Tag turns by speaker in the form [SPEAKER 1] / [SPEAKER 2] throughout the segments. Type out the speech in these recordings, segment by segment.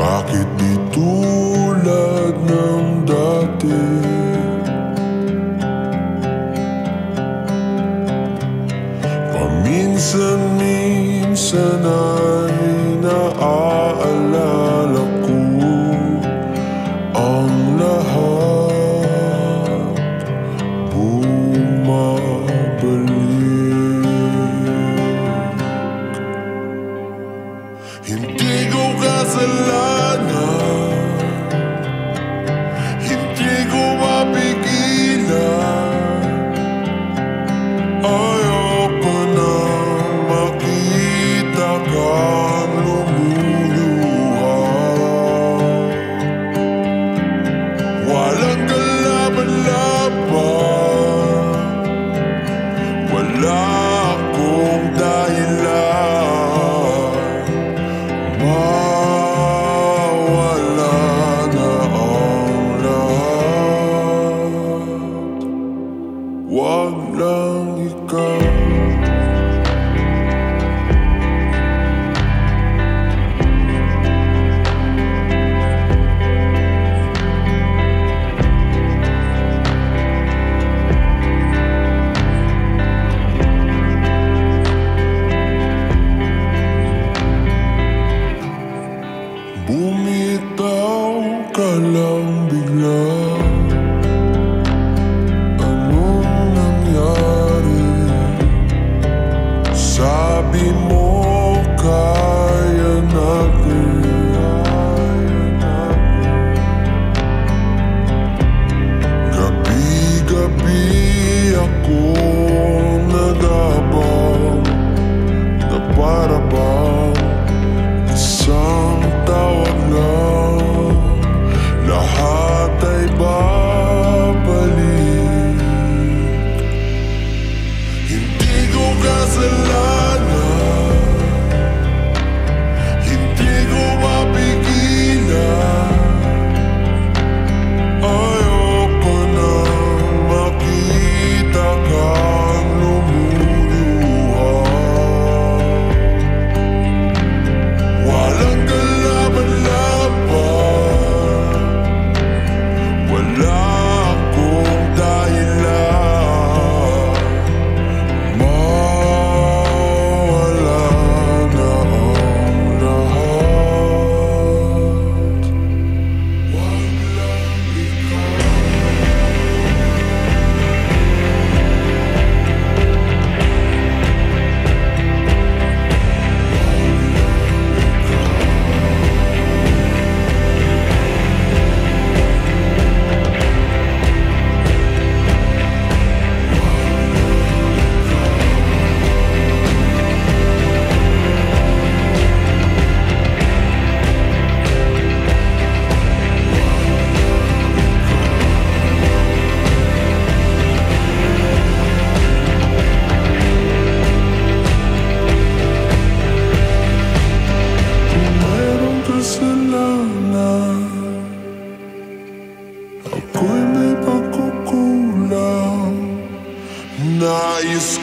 [SPEAKER 1] Bakit di tulad ng dati? Paminsan-minsan ay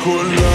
[SPEAKER 1] color